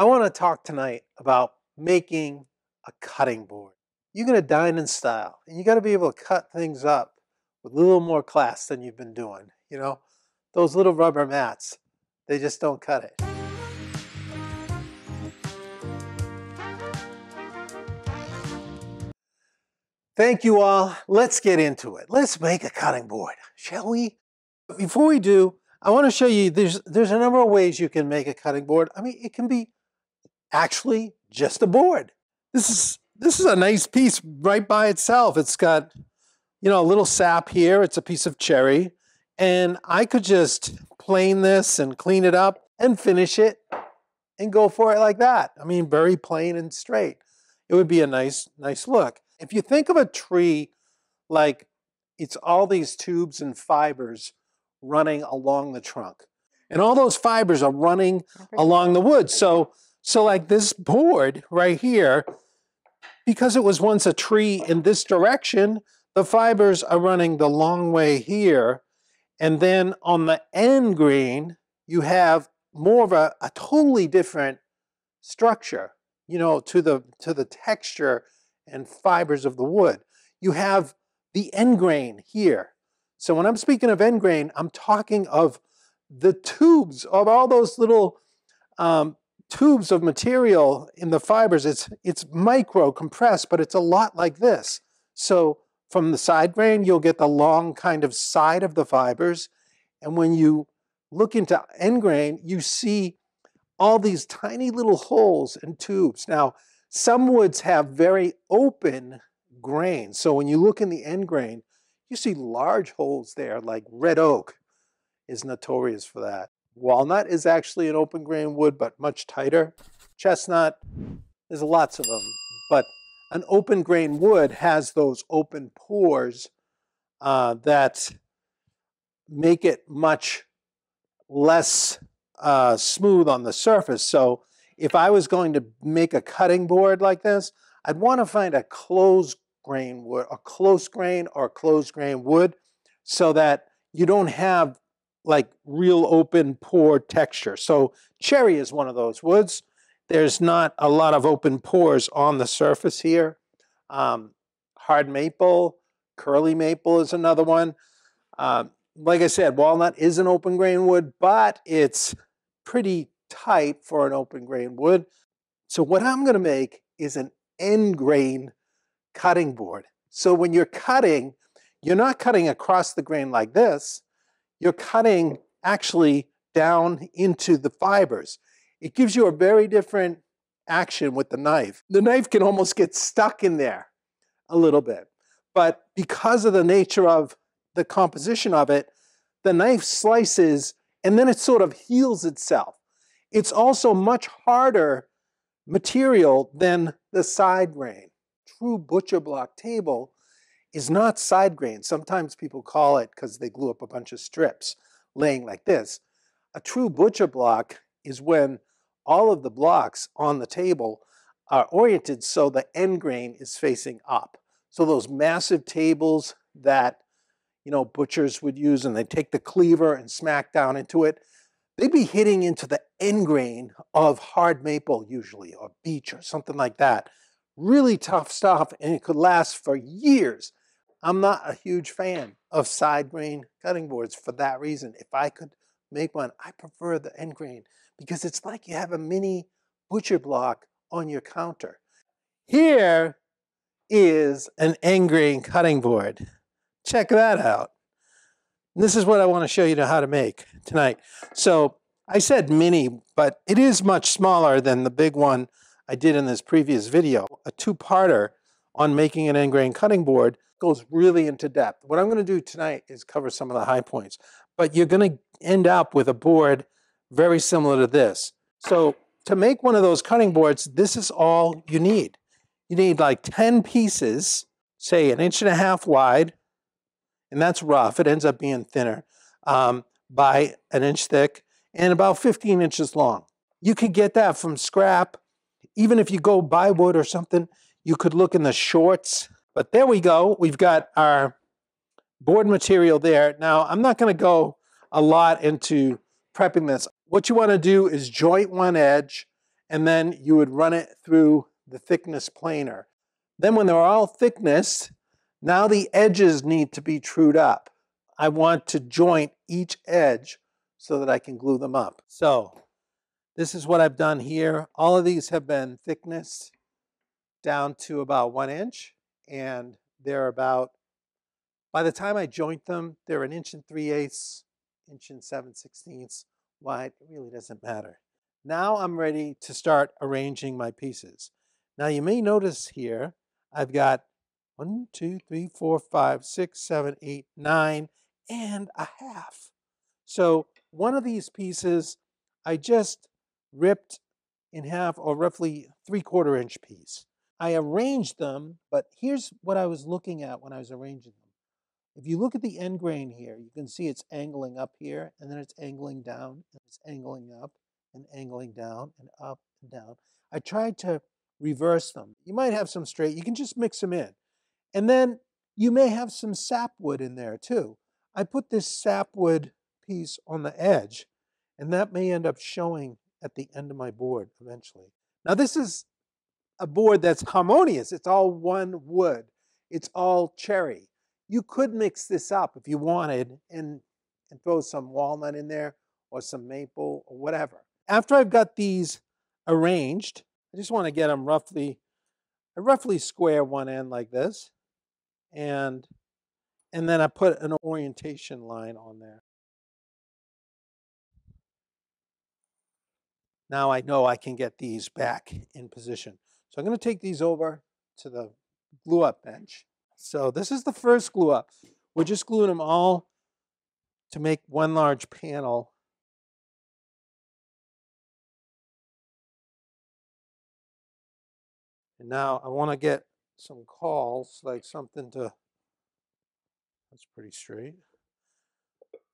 I want to talk tonight about making a cutting board. You're going to dine in style, and you got to be able to cut things up with a little more class than you've been doing. You know, those little rubber mats, they just don't cut it. Thank you all. Let's get into it. Let's make a cutting board, shall we? Before we do, I want to show you there's there's a number of ways you can make a cutting board. I mean, it can be actually just a board. This is this is a nice piece right by itself. It's got you know a little sap here. It's a piece of cherry, and I could just plane this and clean it up and finish it and go for it like that. I mean, very plain and straight. It would be a nice nice look. If you think of a tree like it's all these tubes and fibers running along the trunk. And all those fibers are running along the wood. So, so like this board right here, because it was once a tree in this direction, the fibers are running the long way here. And then on the end grain, you have more of a, a totally different structure, you know, to the to the texture and fibers of the wood. You have the end grain here. So when I'm speaking of end grain, I'm talking of the tubes of all those little um, tubes of material in the fibers. It's, it's micro compressed, but it's a lot like this. So from the side grain, you'll get the long kind of side of the fibers. And when you look into end grain, you see all these tiny little holes and tubes. Now, some woods have very open grain. So when you look in the end grain, you see large holes there, like red oak is notorious for that. Walnut is actually an open grain wood, but much tighter. Chestnut, there's lots of them, but an open grain wood has those open pores uh, that make it much less uh, smooth on the surface. So if I was going to make a cutting board like this, I'd want to find a closed grain wood, a close grain or closed grain wood, so that you don't have like real open pore texture. So cherry is one of those woods. There's not a lot of open pores on the surface here. Um, hard maple, curly maple is another one. Um, like I said, walnut is an open grain wood, but it's pretty tight for an open grain wood. So what I'm going to make is an end grain cutting board. So when you're cutting, you're not cutting across the grain like this. You're cutting actually down into the fibers. It gives you a very different action with the knife. The knife can almost get stuck in there a little bit. But because of the nature of the composition of it, the knife slices and then it sort of heals itself. It's also much harder material than the side grain true butcher block table is not side grain. Sometimes people call it, because they glue up a bunch of strips laying like this. A true butcher block is when all of the blocks on the table are oriented so the end grain is facing up. So those massive tables that you know butchers would use and they take the cleaver and smack down into it, they'd be hitting into the end grain of hard maple usually or beech or something like that really tough stuff and it could last for years. I'm not a huge fan of side grain cutting boards for that reason. If I could make one, I prefer the end grain because it's like you have a mini butcher block on your counter. Here is an end grain cutting board. Check that out. And this is what I want to show you how to make tonight. So I said mini, but it is much smaller than the big one I did in this previous video, a two-parter on making an end grain cutting board goes really into depth. What I'm going to do tonight is cover some of the high points, but you're going to end up with a board very similar to this. So to make one of those cutting boards, this is all you need. You need like 10 pieces, say an inch and a half wide, and that's rough. It ends up being thinner um, by an inch thick and about 15 inches long. You could get that from scrap even if you go buy wood or something, you could look in the shorts. But there we go. We've got our board material there. Now, I'm not going to go a lot into prepping this. What you want to do is joint one edge and then you would run it through the thickness planer. Then when they're all thickness, now the edges need to be trued up. I want to joint each edge so that I can glue them up. So this is what I've done here. All of these have been thickness down to about one inch and they're about, by the time I joint them, they're an inch and three eighths, inch and seven sixteenths wide. It really doesn't matter. Now I'm ready to start arranging my pieces. Now you may notice here, I've got one, two, three, four, five, six, seven, eight, nine, and a half. So one of these pieces I just ripped in half or roughly three quarter inch piece. I arranged them, but here's what I was looking at when I was arranging them. If you look at the end grain here, you can see it's angling up here, and then it's angling down, and it's angling up, and angling down, and up, and down. I tried to reverse them. You might have some straight, you can just mix them in. And then you may have some sapwood in there too. I put this sapwood piece on the edge, and that may end up showing at the end of my board eventually. Now this is a board that's harmonious. It's all one wood. It's all cherry. You could mix this up if you wanted and, and throw some walnut in there or some maple or whatever. After I've got these arranged, I just want to get them roughly, I roughly square one end like this. And, and then I put an orientation line on there. Now I know I can get these back in position. So I'm going to take these over to the glue up bench. So this is the first glue up. We're just gluing them all to make one large panel. And now I want to get some cauls, like something to, that's pretty straight.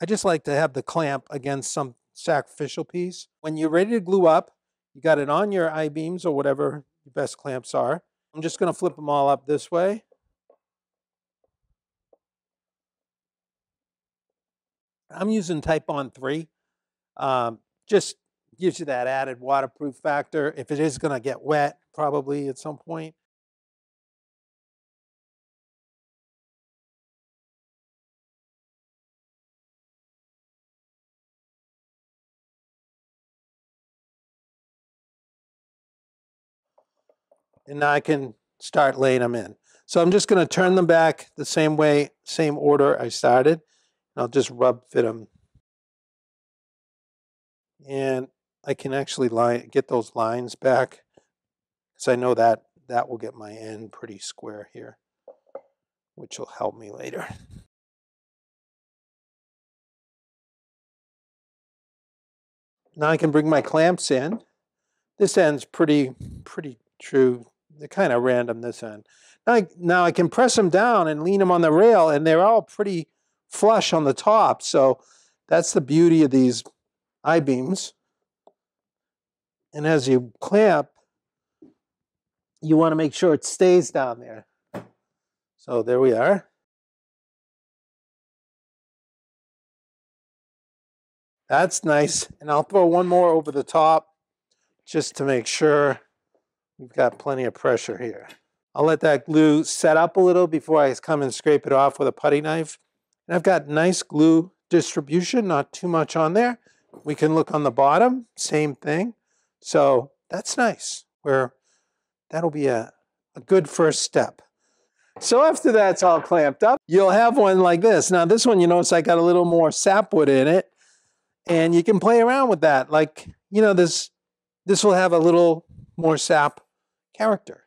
I just like to have the clamp against some sacrificial piece. When you're ready to glue up, you got it on your I-beams or whatever your best clamps are. I'm just going to flip them all up this way. I'm using Titebond 3. Um, just gives you that added waterproof factor. If it is going to get wet, probably at some point. And now I can start laying them in. So I'm just going to turn them back the same way, same order I started. I'll just rub fit them. And I can actually line, get those lines back because I know that that will get my end pretty square here, which will help me later. Now I can bring my clamps in. This end's pretty, pretty true they're kind of random this end. Now I, now I can press them down and lean them on the rail, and they're all pretty flush on the top. So that's the beauty of these I-beams. And as you clamp, you want to make sure it stays down there. So there we are. That's nice. And I'll throw one more over the top just to make sure We've got plenty of pressure here. I'll let that glue set up a little before I come and scrape it off with a putty knife. And I've got nice glue distribution, not too much on there. We can look on the bottom, same thing. So that's nice, where that'll be a, a good first step. So after that's all clamped up, you'll have one like this. Now this one, you notice I got a little more sapwood in it, and you can play around with that. Like, you know, this, this will have a little more sap character.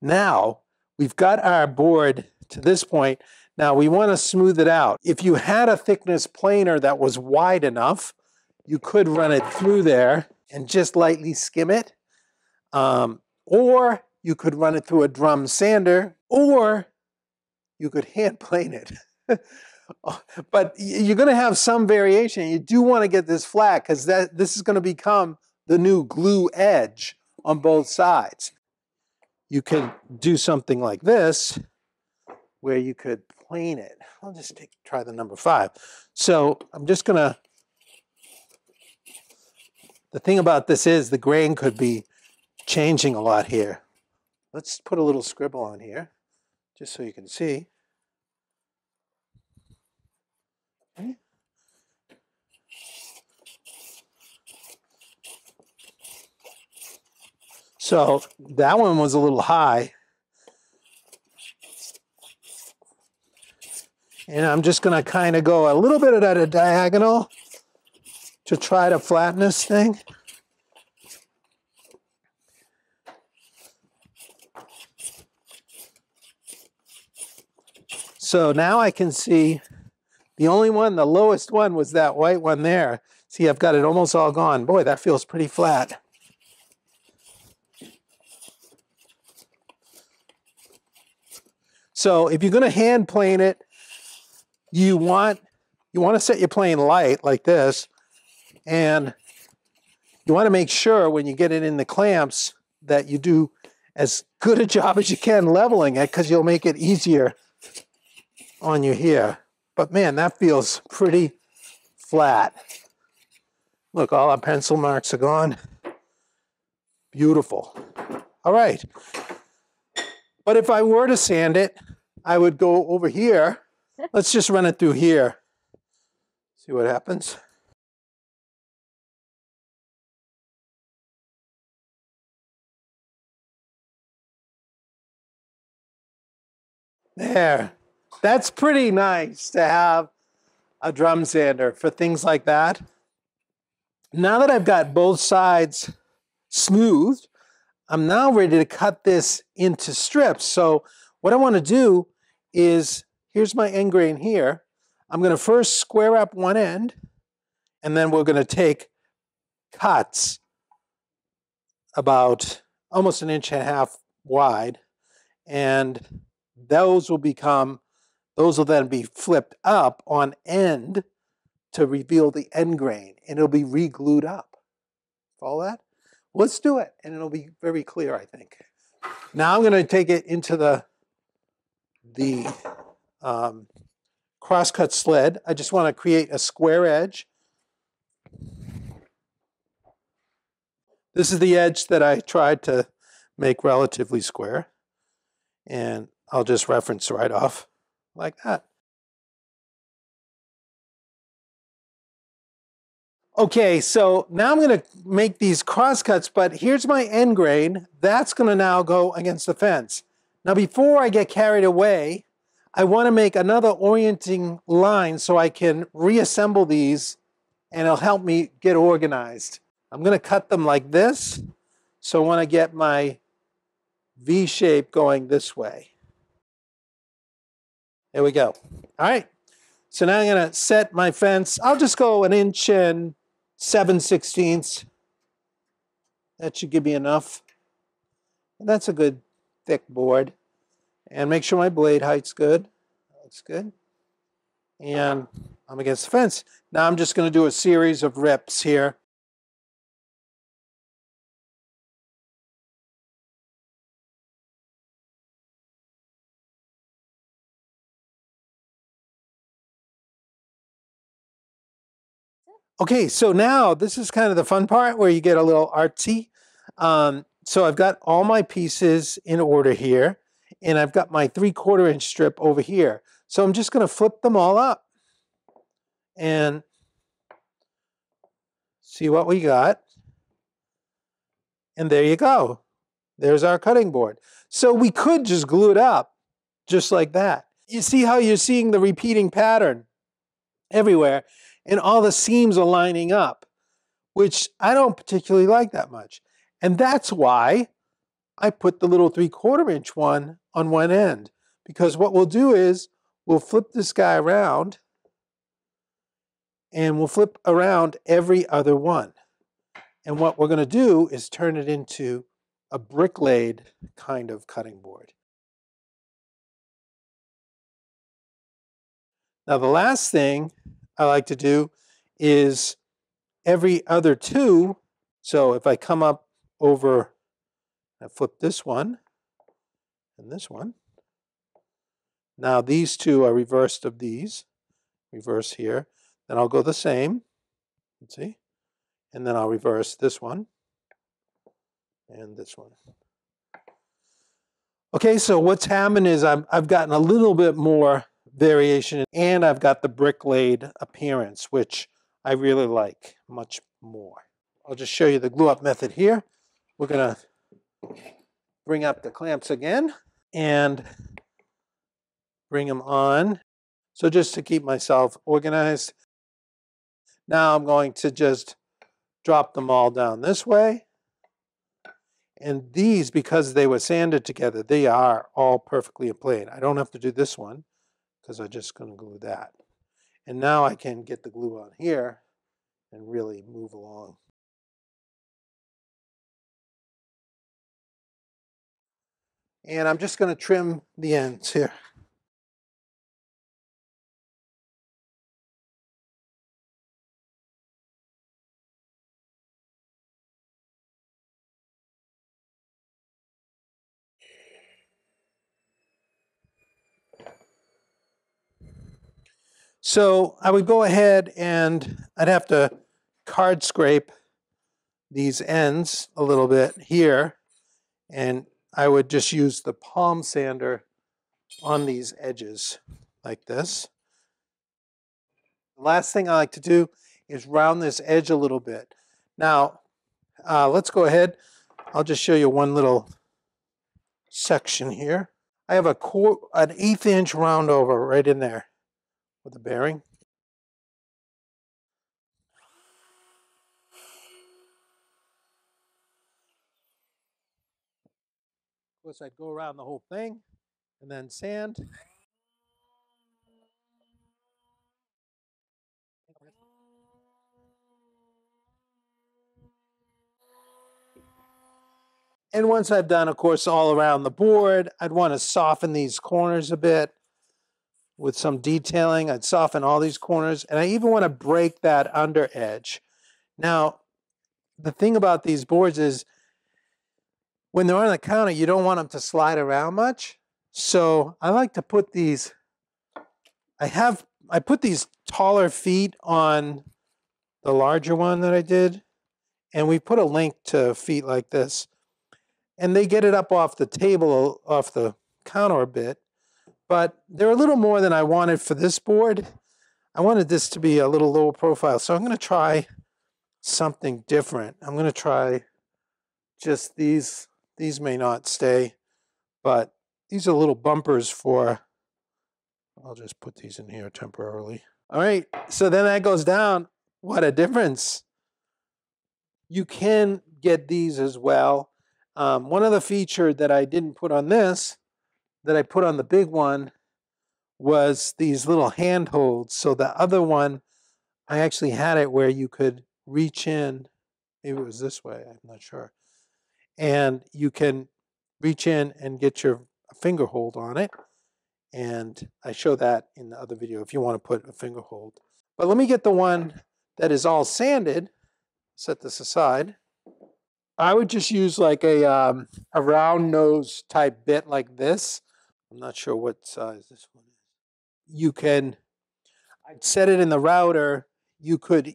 Now we've got our board to this point. Now we want to smooth it out. If you had a thickness planer that was wide enough, you could run it through there and just lightly skim it. Um, or you could run it through a drum sander, or you could hand plane it. but you're going to have some variation. You do want to get this flat because this is going to become the new glue edge on both sides you could do something like this where you could plane it. I'll just take, try the number five. So I'm just gonna, the thing about this is the grain could be changing a lot here. Let's put a little scribble on here, just so you can see. So that one was a little high. And I'm just going to kind of go a little bit at a diagonal to try to flatten this thing. So now I can see the only one, the lowest one was that white one there. See, I've got it almost all gone. Boy, that feels pretty flat. So if you're going to hand plane it, you want you want to set your plane light like this, and you want to make sure when you get it in the clamps that you do as good a job as you can leveling it because you'll make it easier on you here. But man, that feels pretty flat. Look, all our pencil marks are gone. Beautiful. All right. But if I were to sand it, I would go over here. Let's just run it through here. See what happens. There. That's pretty nice to have a drum sander for things like that. Now that I've got both sides smoothed, I'm now ready to cut this into strips. So what I want to do is, here's my end grain here. I'm going to first square up one end, and then we're going to take cuts about almost an inch and a half wide, and those will become those will then be flipped up on end to reveal the end grain, and it'll be re-glued up. Follow that? Let's do it, and it'll be very clear, I think. Now I'm going to take it into the the um, crosscut sled. I just want to create a square edge. This is the edge that I tried to make relatively square. And I'll just reference right off like that. Okay, so now I'm going to make these crosscuts, but here's my end grain. That's going to now go against the fence. Now, before I get carried away, I want to make another orienting line so I can reassemble these and it'll help me get organized. I'm going to cut them like this. So I want to get my V shape going this way. There we go. All right. So now I'm going to set my fence. I'll just go an inch and 7 sixteenths. That should give me enough. And that's a good thick board. And make sure my blade height's good. looks good. And I'm against the fence. Now I'm just going to do a series of rips here. Okay, so now this is kind of the fun part where you get a little artsy. Um, so I've got all my pieces in order here, and I've got my three quarter inch strip over here. So I'm just gonna flip them all up and see what we got. And there you go. There's our cutting board. So we could just glue it up just like that. You see how you're seeing the repeating pattern everywhere and all the seams are lining up, which I don't particularly like that much. And that's why I put the little three quarter inch one on one end. Because what we'll do is we'll flip this guy around and we'll flip around every other one. And what we're going to do is turn it into a brick laid kind of cutting board. Now the last thing I like to do is every other two. So if I come up over, I flip this one and this one. Now these two are reversed of these. Reverse here. Then I'll go the same. Let's see. And then I'll reverse this one. and this one. Okay, so what's happened is I've, I've gotten a little bit more variation and I've got the brick laid appearance, which I really like much more. I'll just show you the glue up method here. We're gonna bring up the clamps again and bring them on. So just to keep myself organized, now I'm going to just drop them all down this way. And these, because they were sanded together, they are all perfectly in plane. I don't have to do this one because I'm just going to glue that. And now I can get the glue on here and really move along. And I'm just going to trim the ends here. So I would go ahead and I'd have to card scrape these ends a little bit here and I would just use the palm sander on these edges like this. The last thing I like to do is round this edge a little bit. Now, uh, let's go ahead. I'll just show you one little section here. I have a an eighth inch round over right in there with the bearing. Course, I'd go around the whole thing and then sand. And once I've done, of course, all around the board, I'd want to soften these corners a bit with some detailing. I'd soften all these corners, and I even want to break that under edge. Now, the thing about these boards is when they're on the counter, you don't want them to slide around much. So I like to put these, I have, I put these taller feet on the larger one that I did, and we put a link to feet like this. And they get it up off the table, off the counter a bit but they're a little more than I wanted for this board. I wanted this to be a little lower profile, so I'm going to try something different. I'm going to try just these. These may not stay, but these are little bumpers for, I'll just put these in here temporarily. All right, so then that goes down. What a difference. You can get these as well. Um, one other feature that I didn't put on this that I put on the big one was these little handholds. So the other one, I actually had it where you could reach in. Maybe it was this way. I'm not sure. And you can reach in and get your finger hold on it. And I show that in the other video if you want to put a finger hold. But let me get the one that is all sanded. Set this aside. I would just use like a, um, a round nose type bit like this I'm not sure what size this one is. You can I'd set it in the router. You could,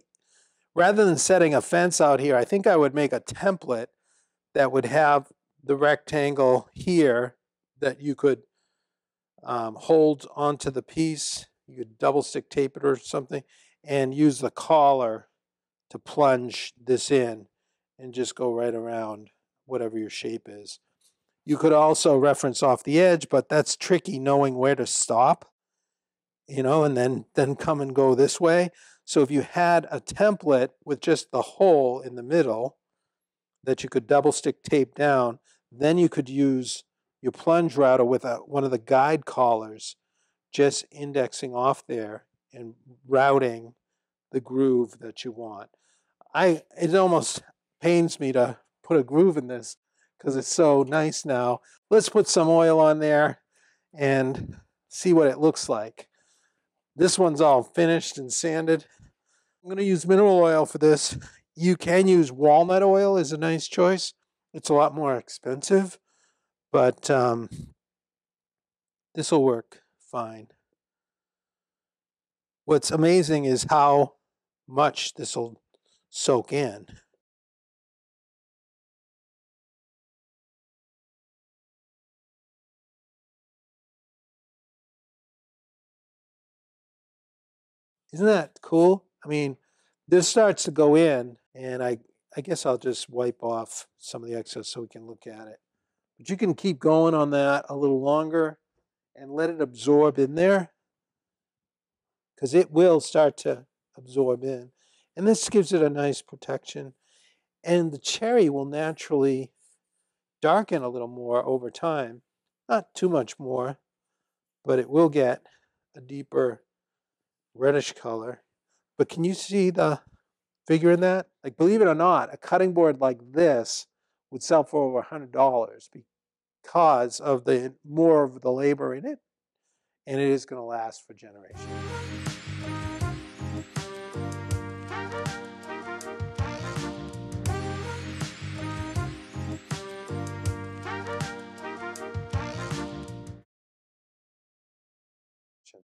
rather than setting a fence out here, I think I would make a template that would have the rectangle here that you could um, hold onto the piece. You could double stick tape it or something and use the collar to plunge this in and just go right around whatever your shape is. You could also reference off the edge, but that's tricky knowing where to stop, you know, and then then come and go this way. So if you had a template with just the hole in the middle that you could double stick tape down, then you could use your plunge router with a, one of the guide collars just indexing off there and routing the groove that you want. I it almost pains me to put a groove in this because it's so nice now. Let's put some oil on there and see what it looks like. This one's all finished and sanded. I'm going to use mineral oil for this. You can use walnut oil as a nice choice. It's a lot more expensive, but um, this will work fine. What's amazing is how much this will soak in. Isn't that cool? I mean, this starts to go in and I, I guess I'll just wipe off some of the excess so we can look at it. But you can keep going on that a little longer and let it absorb in there because it will start to absorb in. And this gives it a nice protection. And the cherry will naturally darken a little more over time. Not too much more, but it will get a deeper reddish color. But can you see the figure in that? Like, believe it or not, a cutting board like this would sell for over $100 because of the more of the labor in it, and it is going to last for generations.